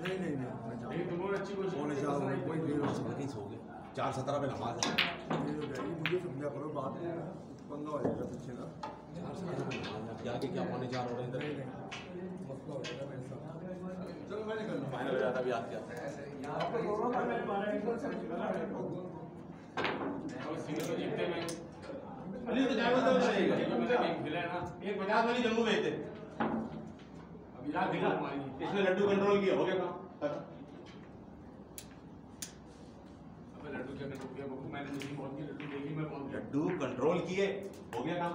नहीं नहीं नहीं मैं अच्छी कोशिश गए। कोई हो सुबह नहीं सोओगे चार सत्रह पे नमाज़ जाएगी मुझे समझा करो बात पंगा हो जाएगा पीछे ना चार सत्रह पे नमाज़ है। अब क्या पौने चार हो रहे इधर? मसला हो जाएगा मेरे साथ। चलो मैं निकल फाइनल हो जाता भी आज क्या। तो में अली तो जाए बोलते हो। सिंगल में तो एक मिला है ना। एक पचास वाली जम्मू भेज इसने लड्डू कंट्रोल किया हो गया काम। अबे लड्डू क्या मैंने लड्डू मैं लड्डू कंट्रोल किए हो गया काम।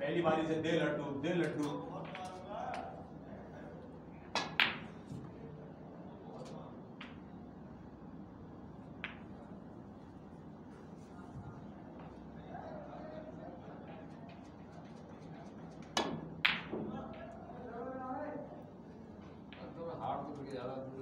पहली बारी से दे लड्डू दे लड्डू। ಯಾರಾದರೂ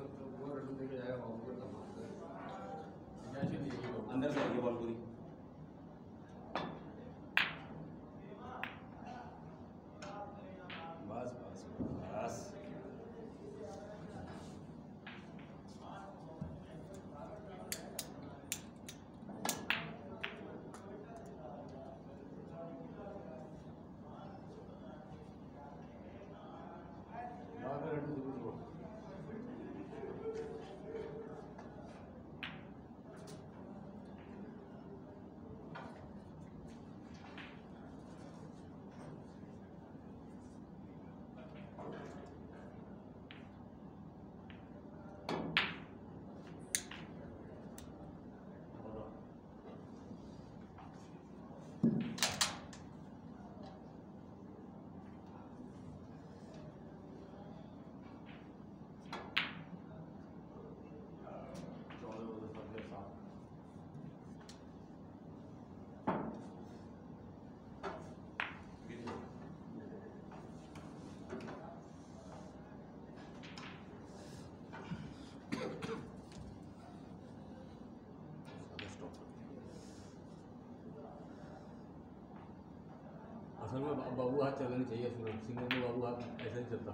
असल में बा- बाबू हाथ चलनी चाहिए सूरज सिंगल में बाबू हाथ ऐसा नहीं चलता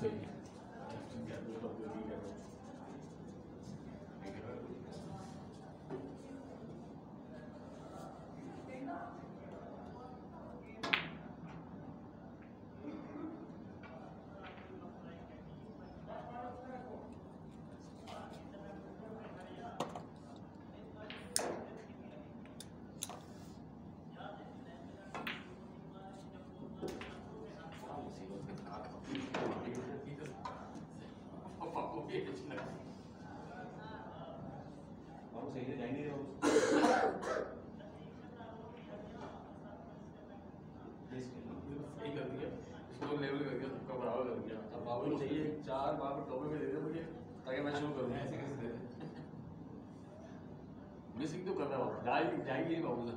सही बाबू सही से जा ही नहीं रहे हो सही कर दिया इसको लेवल कर दिया सबका बराबर कर दिया अब बाबू को चाहिए चार बाबू टॉपे में दे दे मुझे ताकि मैं शुरू करूँ ऐसे कैसे दे दे मिसिंग तो कर रहा हूँ। जाएगी जाएगी बाबू से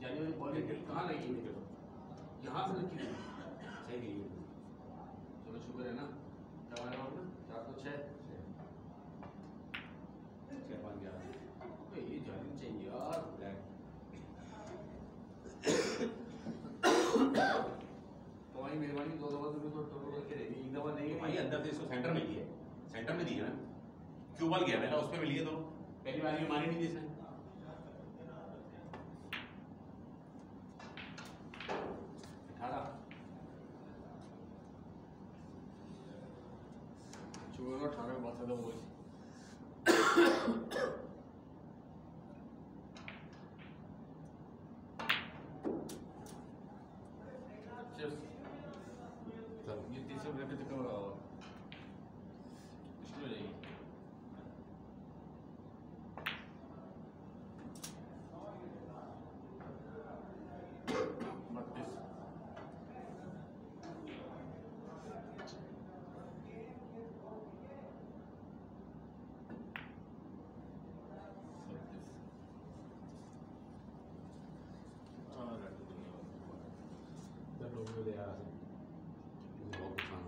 जानी वाली बॉल कहाँ लगी मेरे को यहाँ से लगी थी सही नहीं है। चलो शुक्र है ना क्या हमारे बाबू ना चार सौ छः छह पाँच ग्यारह अबे ये जानी चाहिए यार ब्लैक तुम्हारी मेहरबानी दो दफ़ा तुम्हें तो टोटल करके दे दी एक दफ़ा नहीं भाई अंदर से इसको सेंटर में दिए सेंटर में दिए ना? क्यू बॉल गया? मैंने उस पर मिली है दोनों पहली बार में मानी नहीं दी अठारह चौदह अठारह के बाद खत्म हो गई Cheers. ये तीसरे मिनट पे तक मुश्किल हो जाएगी बत्तीस छत्तीस हाँ लड्डू दुनिया इधर लोग भी ले आ रहे हैं बहुत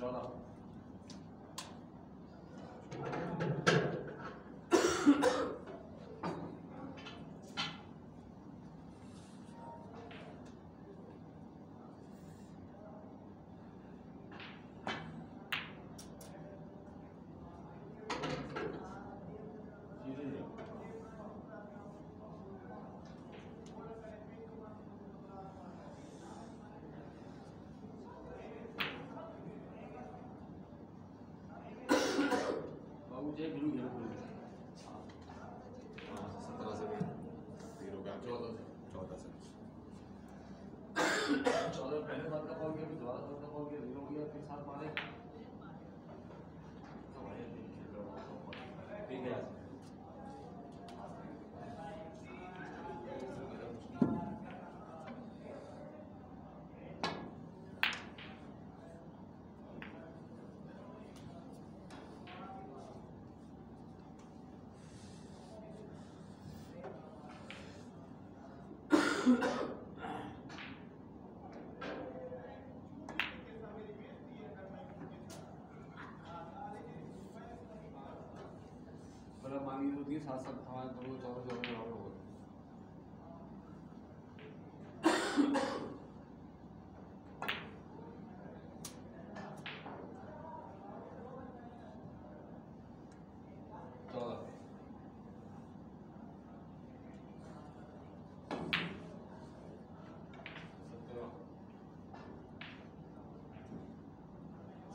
चौदह बाबू जय गुरु घेर गुरु सत्रह से भी फिर हो गया चौदह से चौदह से बात का कॉल किया दोबारा बात का कॉल किया ज़ीरो हो गया फिर सात मारे। रहा हूँ ठीक है मतलब है सात सात हमारे दो चौदह चौदह बराबर चौदह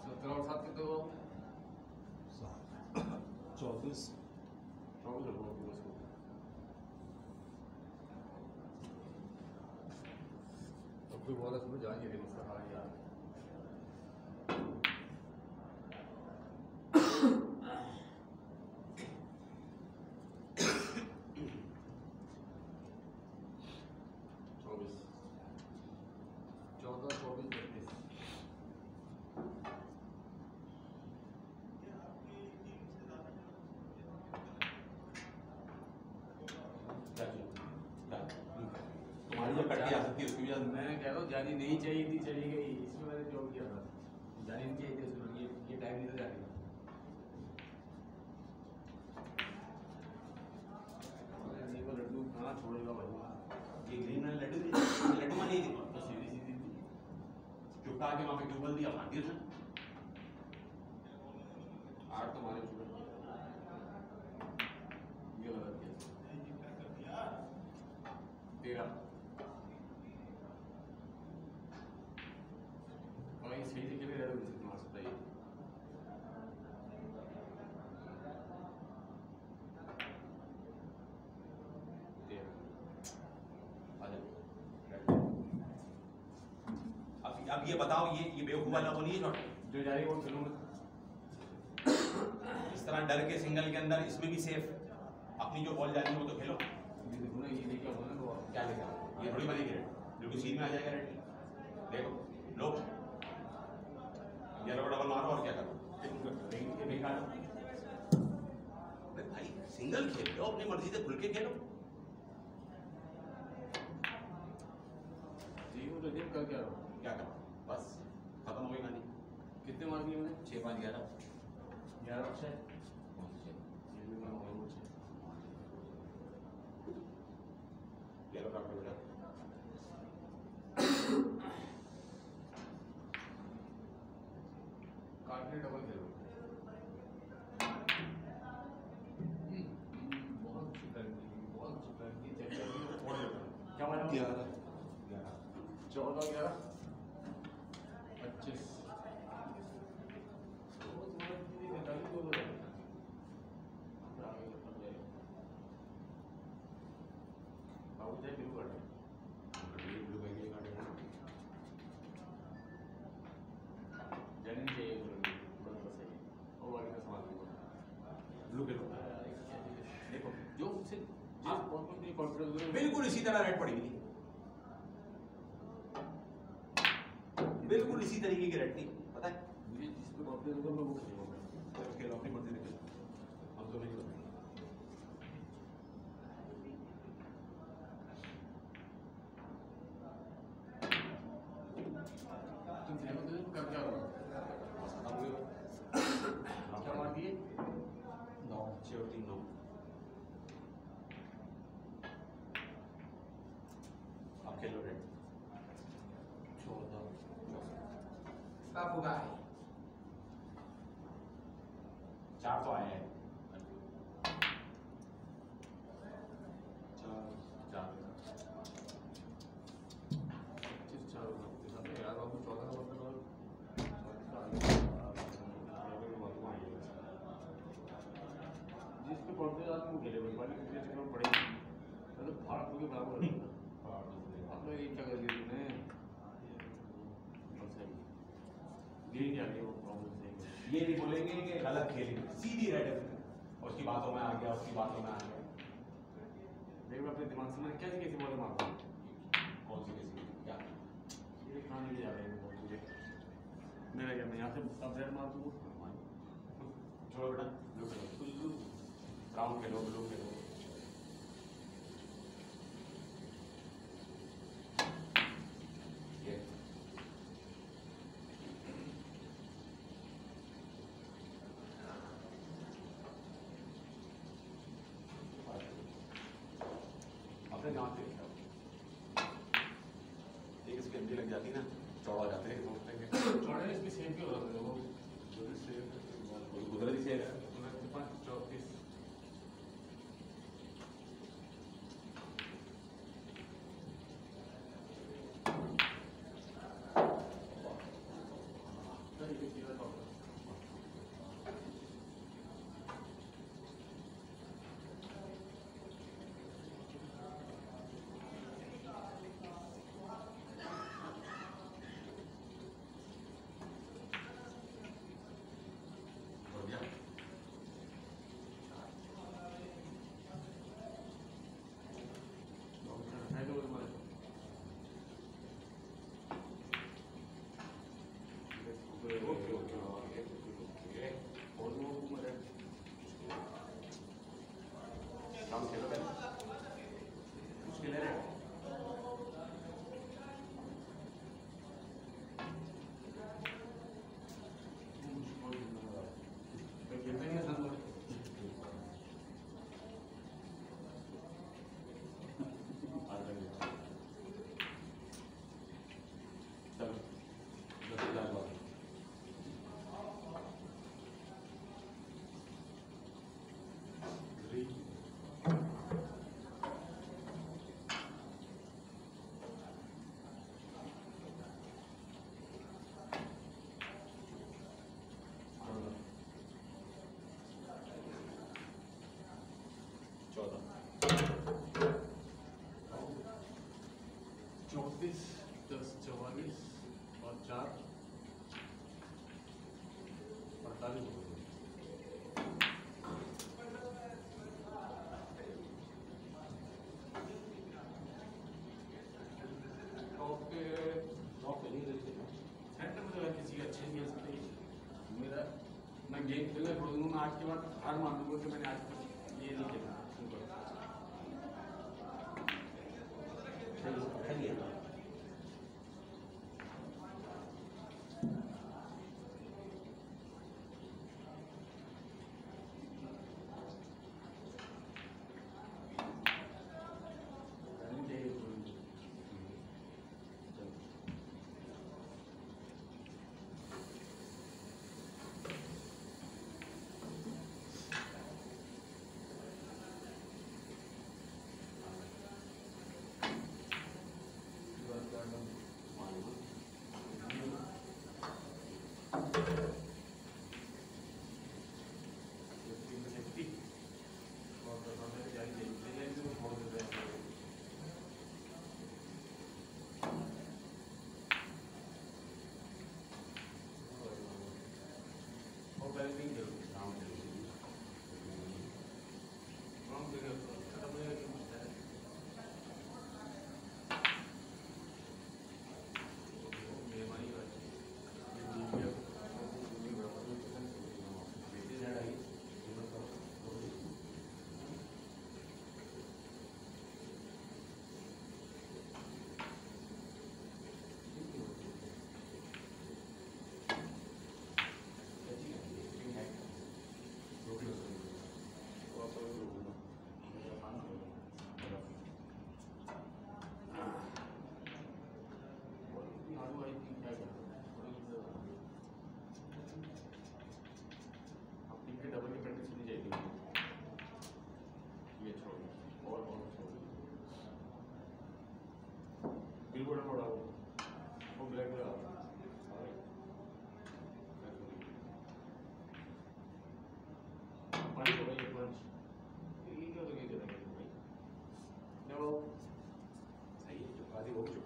सत्रह और सात कितने चौबीस चौबीस रखो अपने बस को अब कोई बोला समझ जाएँगे लेकिन उसका हाल यार चौबीस चौदह चौबीस बत्तीस क्या चाहिए? क्या? तुम्हारी है उसकी वजह मैं कह रहा हूँ जानी नहीं चाहिए थी चली गई। इसमें मैंने जॉब किया था। जानी नहीं चाहिए थी उसमें ये ये टाइम नहीं था जाने लड्डू कहाँ छोड़ेगा भाई। ये ग्रीन वाले लड्डू थे, लड्डू मानी थी। सीधी सीधी थी। चुपका के वहाँ पे क्यों बोल दिया भाग्य दिया आठ तो मारे चुके ये गलत किया तेरह भाई सही से खेले रहे हो मार सकता है तेरह अब ये बताओ ये ये बेवकूफ़ वाला वो नहीं है जो? जा रही वो चलूँगा इस तरह डर के सिंगल के अंदर इसमें भी सेफ़ अपनी जो बॉल जा रही है वो तो खेलो। देखो ना ये लेके आओ ना तो क्या आओ? ये थोड़ी बनेगी रेड बिल्कुल सीन में आ जाएगा रेड देखो लो येलो डबल मारो और क्या करो? अरे भाई सिंगल खेल लो अपनी मर्ज़ी से खुल के खेलो जी वो तो देख कर क्या रहा क्या करो बस खत्म हो गई कहानी कितने मार दिए मैंने। छः पाँच ग्यारह। ग्यारह छः ये भी मैं और छः येलो डॉक्टर बेटा काटने डबल खेलो। बहुत बहुत शुक्र की। बिल्कुल इसी तरह रेट पड़ी थी बिल्कुल इसी तरीके की रेड थी पता है मुझे जिस पे कॉन्फिडेंस होगा मैं वो खेलूँगा चलो खेलो अपनी मर्ज़ी से खेलो हम तो नहीं करेंगे तुम खेलो तो कर क्या रहा रेड चौदह Stop guy. चार तो आए हैं चार चार पच्चीस चार होगा यार बाबू चौदह का मतलब जिस पे पढ़ते जाते हैं वो भाई वाले कितने चक्कर में पड़ेगी मतलब फाड़ के बराबर है आप लोग ये क्या कर दिया तूने बस सही ग्रीन आ गया वो प्रॉब्लम सही ये नहीं बोलेंगे कि गलत खेली। सीधी रेड है और उसकी बातों में आ गया उसकी बातों में आ गया। लेकिन अपने दिमाग से मैंने कैसे कैसे बोले मारता कौन सी कैसी? क्या? ये खाने ले जा रहे हैं मुझे मेरा क्या मैं यहाँ से अब रेड मार दूँ छोड़ो बेटा ब्लू खेलो ब्राउन खेलो ब्लू खेलो ये अपने दांत पे खेलो एक इसकी एमटी लग जाती है ना चौड़ा हो जाते हैं सोचते हैं कि चौड़े इसमें सेम क्यों हो रहा है वो जो भी सेम कोई कुदरती से है पाँच चौतीस हो गया ओके ओके ओके ओके काम खेलो पहले मुश्किल है चलो दस हज़ार बात चौदह चौंतीस दस चौवालीस और चार अड़तालीस हो गए ओके सेंटर में तो किसी का अच्छे नहीं आ सकते मेरा मैं गेम खेलना छोड़ दूँगा मैं आज के बाद हार मान लूँगा कि मैंने आज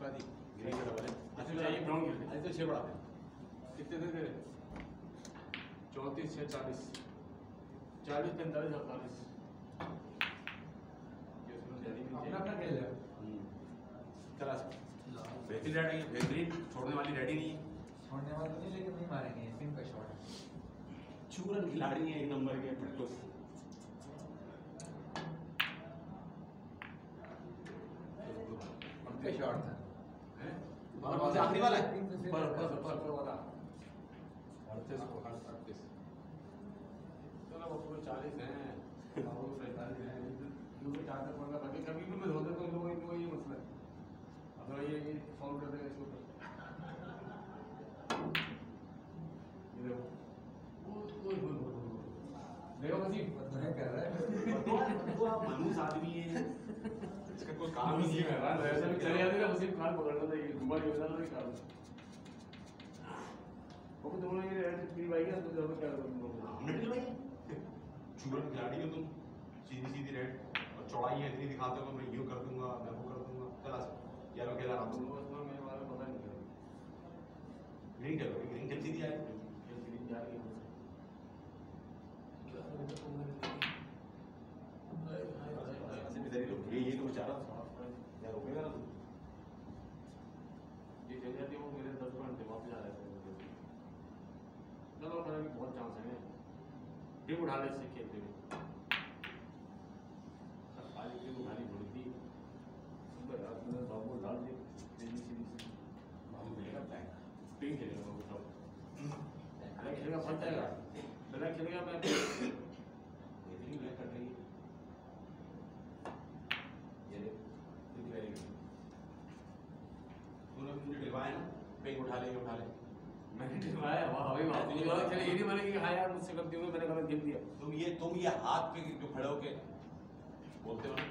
हो चुका थी ग्रीन का डबल है इसमें चाहिए ब्राउन आज तो छह बढ़ा दे कितने थे तेरे चौंतीस छः चालीस चालीस पैंतालीस अड़तालीस अपना अपना खेल चला बेहतरीन रेडी बेहतरीन छोड़ने वाली रेडी नहीं है छोड़ने वाले नहीं लेकिन नहीं मारेंगे सिम का शॉट चूरन खिलाड़ी है एक नंबर के बिल्कुल आखिरी वाला है पर पर पर पर वाला अड़तीस को अड़तीस चलो वो पूरे चालीस हैं और वो पैंतालीस हैं जो भी चाहते हैं पड़ना बाकी कभी भी मैं होते तो लोगों को ये मसला है अगर ये ये सॉल्व कर देगा इसको ये देखो वो वो वो देखो वसीम बदनाम कर रहा है मनूस आदमी है इसका कोई काम ही ही नहीं है ऐसा चले जाते ना वसीम खान पकड़ना था ये घुमा के बता नहीं काम वो तुम लोग ये फ्री बाइक है तो जब क्या करोगे हमने भी भाई चूरन खिलाड़ी हो तुम। सीधी सीधी रेड। और चौड़ाई है इतनी दिखाते हो तो मैं यूँ कर दूँगा मैं वो कर दूँगा। चला यारो खेला आराम से। मेरे बारे में पता नहीं चला। ग्रीन खेलो ग्रीन खेल सीधी आए। ये सीरीज़ जा रही है ऐसे भी इधर ही लो ये ये तो बेचारा यार रोकेगा ना ये चल जाती है वो मेरे दस थे वापस आ रहे थे मुझे चलो मेरा भी बहुत चांस है टीम उठा ले इससे खेलते हुए आज टीम उठानी पड़ी थी सुबह यार तुमने बाबू डाल दी बाबू मिलेगा बैंक टीम खेलेगा बाबू साहब खेलेगा फंस जाएगा ब्लैक खेलेगा मैं कर रही है ये देख इतनी वेरी गुड तूने भी मुझे दिलवाया ना बैंक उठा ले ये उठा ले। मैंने वाह लगा चले ये नहीं कि हाँ यार मुझसे गलती हुई मैंने गलत खेल दिया। तुम ये तुम ये हाथ पे जो खड़े होके बोलते हो ना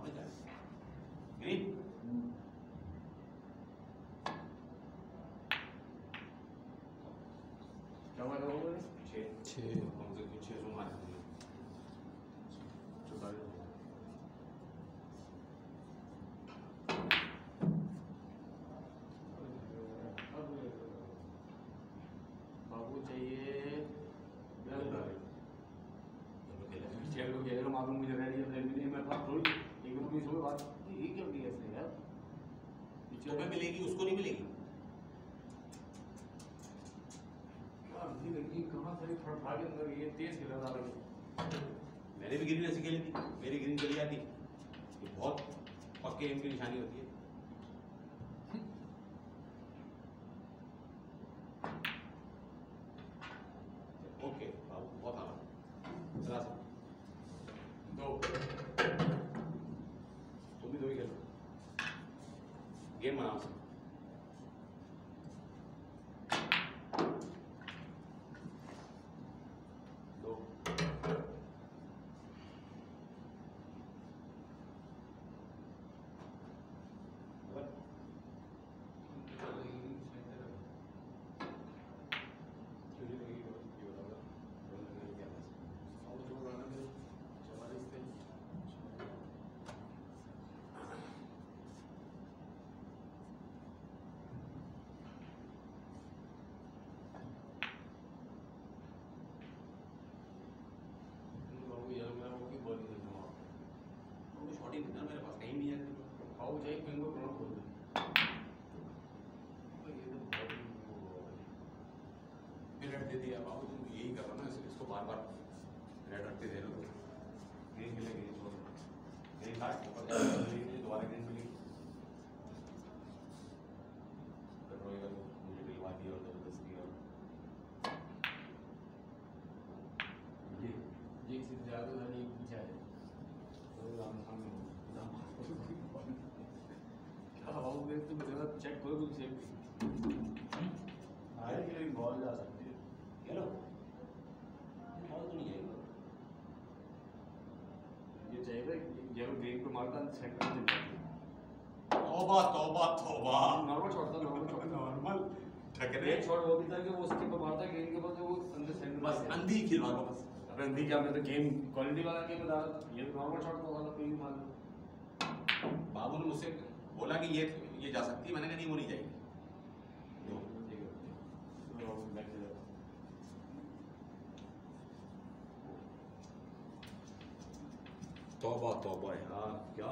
up with us. Great. Over? Two. Two. अंदर ये तेज खेला था मैंने भी ग्रीन ऐसी खेली थी, मेरी ग्रीन चली जाती। ये बहुत पक्के एम की निशानी होती है। ओके, बाबू, बहुत आराम चला दो। तुम भी दो ही खेलो। गेम बनाओ सर दो बराबर? चलिए लगी बहुत ये बताओ रोल लगने क्या है सौ जो गाना में चवालीस थे बाबू यार मैं वो की बॉल नहीं देखता वहाँ वो शॉट ही नहीं था मेरे पास कहीं नहीं है बाबू चाहिए पिंग को प्रणव खोल दे ये तो बहुत ही वो हो गया। दे दिया बाबू तुम यही कर ना इस- इसको बार बार रेड रखते दे रहे हो ग्रीन मिले ग्रीन छोड़ ग्रीन कार्ड दोबारा ग्रीन मिली? तो मुझे दिलवा दिया और ज़बरदस्ती और ये एक सीट ज़्यादा था एक पीछे आए तो राम सामने क्या बाबू देख तुम जरा चेक करो तुम सेफ्टी आए कि लेकिन बॉल जा सकती है हेलो बॉल तो नहीं आएगी ये चाहिए जब ग्रीन पे मारता सेंटर में चल जाती तौबा तौबा तौबा। नॉर्मल शॉट था नॉर्मल शॉट नॉर्मल। ठकरे शॉट वो भी था कि वो उसके ऊपर मारता ग्रीन के बाद वो अंदर सेंटर बस अंधी खिलवा दो बस। अबे अंधी क्या मैं तो गेम क्वालिटी वाला गेम बता ये नॉर्मल शॉट होगा कोई मार बाबू ने मुझसे बोला कि ये ये जा सकती है। मैंने कहा नहीं वो नहीं जाएगी दो। ठीक है चलो बैक से जाओ तौबा तौबा यार क्या?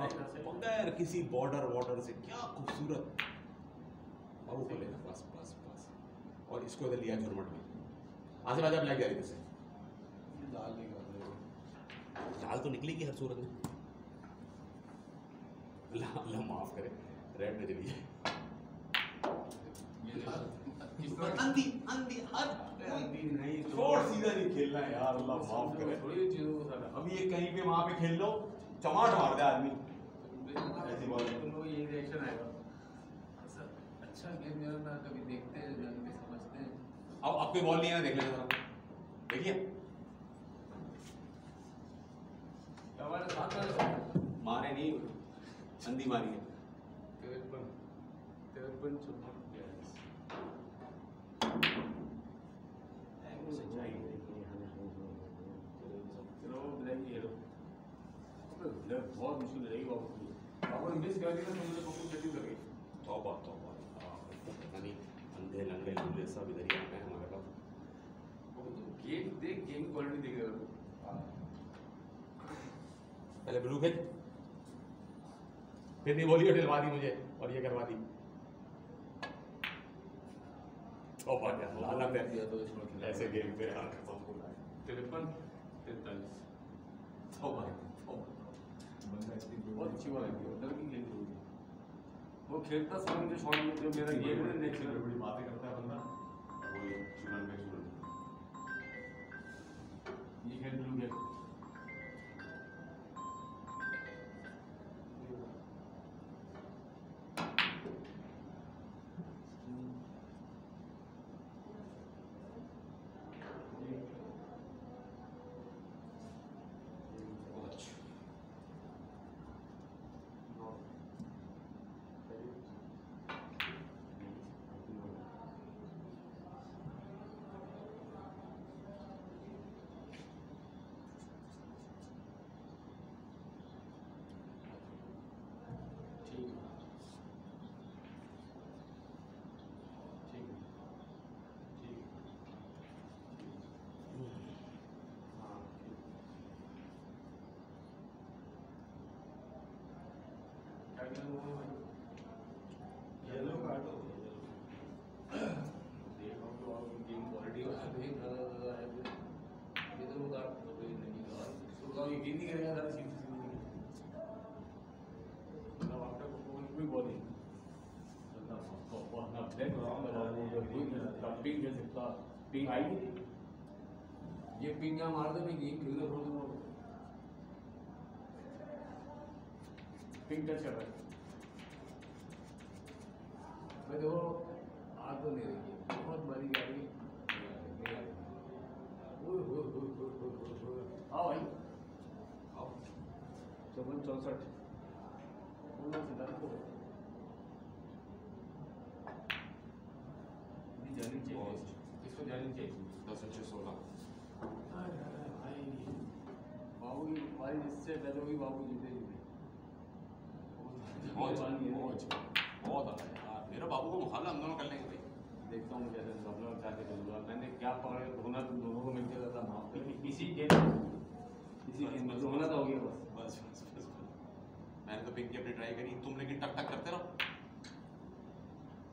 बगैर किसी बॉर्डर वॉर्डर से क्या खूबसूरत। और को लेना बस बस बस। और इसको इधर लिया झुरमट में आज राजा ब्लैक जा रही थी ये दाल दाल तो निकलेगी हर सूरत में। अल्लाह अल्लाह माफ़ करे। रेड में चली जाए ये किस अंधी अंधी हर अंधी नहीं छोड़ सीधा नहीं खेलना है यार अल्लाह माफ़ करे। थोड़ी चीज़ों को सारा। अब ये कहीं पे वहाँ पे खेल लो चमाट मार दे आदमी। ऐसी बात तुम लोग ये रिएक्शन आएगा। सर अच्छा गेम मेरा ना कभी देखते हैं कभी समझते हैं। अब अब बॉल नहीं है देख लेना जरा। देखिए। हमारे साथ मारे नहीं अंधी मारी है। तिरपन तिरपन चौपन चलो ब्लैक ही हेलो ब्लैक बहुत मुश्किल रहेगी बाबू बाबू मिस कर दिया तो मुझे बहुत जल्दी कर गई तौबा तौबा पता नहीं अंधे लंगड़े लूले सब इधर ही आ गए हमारे पास। तो गेम देख गेम क्वालिटी देख रहे हो। पहले ब्लू भेज फिर नहीं बोली डलवा दी मुझे और ये करवा दी। तौबा क्या लानत है। दिया तो इसमें ऐसे गेम पे यार है। तिरपन तैतालीस तौबा बहुत अच्छी बात है उधर की खेल वो खेलता समय मुझे शॉट में जो मेरा गेम है देख लेवल बड़ी बातें करता है बंदा वो चुनन में चुनन ये खेल ब्लू खेल बहुत अच्छा ठीक है ठीक है ठीक है हाँ ठीक येलो कार्ड हो देख तो गेम क्वालिटी वाला है ये तो बता तो नहीं तो यकीन नहीं करेगा दादा सीधी सीधी मतलब आपका पिंग पिंग आई ये पिंग मार दे मैं गेम खेल रहा हूँ कर रहा है मैं देखो आ तो नहीं रही है। बहुत बड़ी गाड़ी। भाई। आओ। चौवन चौसठ। बोलना सीधा जानी चाहिए। इसको जानी चाहिए। दस अच्छे सोलह। हाय, हाय, हाय। बाबू बारी इससे पहले हुई बाबू जीते जीते बहुत अच्छा अच्छा अच्छा बाबू हम दोनों कर देखता हूँ मैंने क्या दोनों को होना हो गया तो अपनी ट्राई करी तुम लेकिन टक टक करते रहो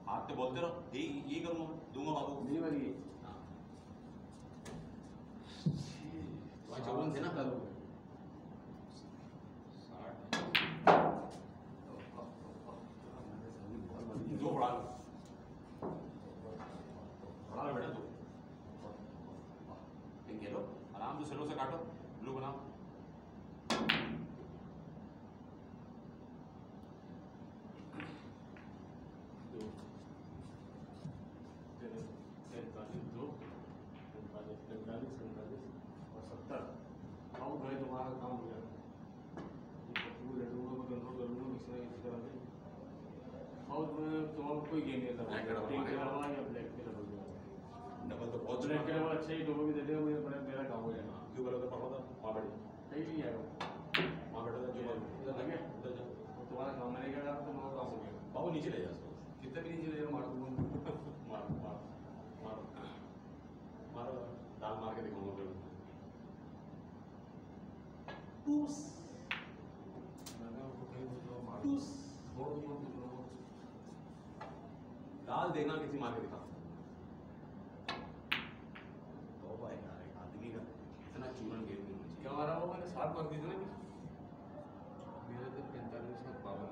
हाथ पे बोलते रहो यही यही दूँगा बाबू नहीं बनी हाँ। वहाँ चौवन थे ना कल दो बढ़ा लो बढ़ा लो बेटा दो पिंक ये लो आराम से स्लो से काटो ब्लू बनाओ दो तेरह तैंतालीस दो तैंतालीस तैंतालीस तैंतालीस और सत्तर आउट है तुम्हारा काम हो गया ये पप्पू लड्डू को कंट्रोल कर लूँगा किसी ना किसी तरह से आउट में तुम्हारा कोई गेम नहीं का के या ब्लैक के डबल के डबल तो बहुत ब्लैक के अच्छा ही डबल भी दे देगा मुझे बड़ा मेरा काम हो जाएगा। क्यों बोला तो पढ़ा था? वहाँ बैठे सही नहीं आएगा वहाँ बैठा था? जो इधर लगे? उधर जाओ तुम्हारा काम क्या तो तुम्हारा काम हो गया। बाबू नीचे ले जा उसको। कितना भी नीचे ले जाओ मार दूँगा। मारो मारो मारो। मारो दाल मार के दिखाऊँगा टूस मैंने उसको कहीं दूसरा मार टूस छोड़ दूँगा दूसरा को दाल देना किसी मार के दिखा तो भाई यार एक आदमी का इतना चूरन गेम नहीं क्या वो मैंने? दी थी ना मेरे तो पैंतालीस में बावन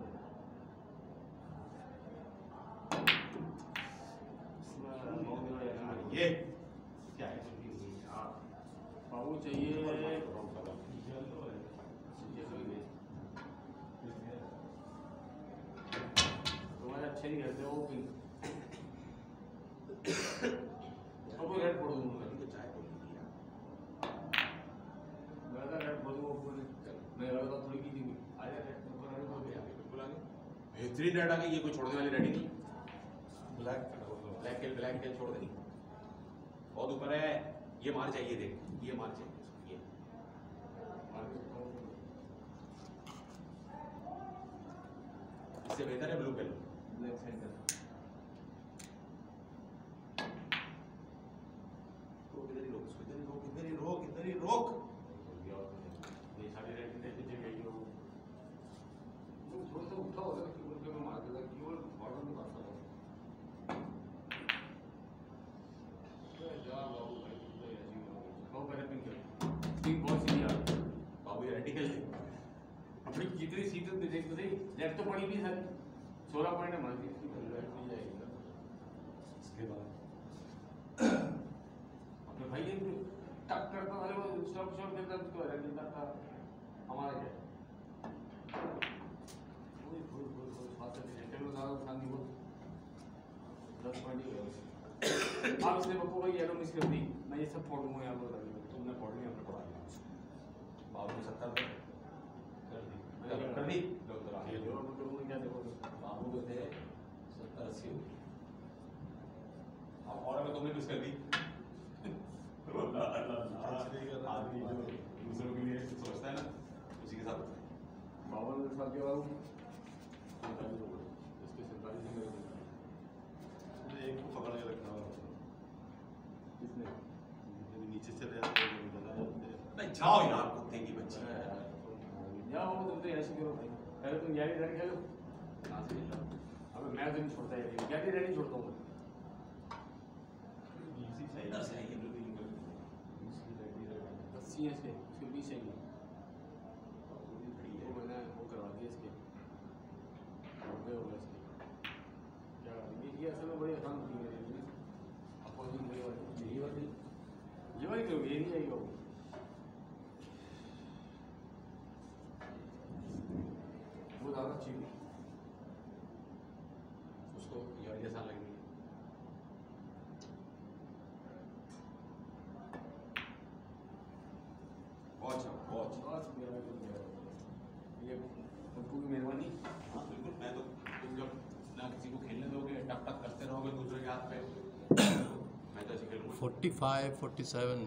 ये क्या है बाबू चाहिए तुम्हारे अच्छे नहीं करते वो अब रेड फोड़ दूँगा तो चाय को दिया मैं रेड फोड़ दूँगा ऊपर मैं लगा थोड़ी की थी आया रेड ऊपर रेड फोड़ गया। बिल्कुल बेहतरीन रेड आ गई ये कोई छोड़ने वाली रेडी नहीं। ब्लैक ब्लैक केल ब्लैक केल छोड़ देनी बहुत ऊपर है। ये मार चाहिए देख। ये मार चाहिए। ये। इससे बेहतर है ब्लू पेल ब्लैक सेंटर देख तो लेफ़्ट तो पड़ी भी सारी सोलह पॉइंट है जाएगी इसके बाद। अपने भाई ये टक करता वाले वो स्टॉप शॉट देता उसको रन देता था। हमारा क्या? ही। आप इसने बप्पू भाई येलो मिस कर दी मैं ये सब फोड़ दूँगा यहाँ पर। तुमने पढ़ लिया हमने पढ़ा लिया। बाबू ने सत्तर कर दी। कर दी। लो उधर आ ये और क्या देखो बाबू को थे सत्तर अस्सी हो अब और अगर तुमने मिस कर दी? आदमी जो दूसरों के लिए सोचता है ना उसी के साथ होता है। बावन साल के बाद सैंतालीस हो गए। इसके सैंतालीस एक को पकड़ के रखना होगा। किसने? नीचे चले जाते तो जाओ यार कुत्ते की बच्ची। या वो तुम तो ऐसे करो भाई। पहले तुम यारी रेडी खेलो। कहाँ से निकला? अब मैं तो नहीं छोड़ता यारी यारी रेडी छोड़ता हूँ है। अस्सी है इसके फिर भी सही है बाबू भी खड़ी वो है। मैंने वो करवा दिया इसके। हो गए इसके। क्या ये ये असल में बड़ी आसान होती है। अपोजिंग वही वाली। ये वाली क्यों ये नहीं आएगा वो वो ज़्यादा अच्छी थी उसको ये वाली आसान लगी बहुत अच्छा बहुत अच्छा। बस मेरा भी ये मेहरबानी। हाँ बिल्कुल मैं तो तुम जब ना किसी को खेलने दोगे टक टक करते रहोगे दूसरे के हाथ पे मैं तो ऐसे खेलूँगा। 45 47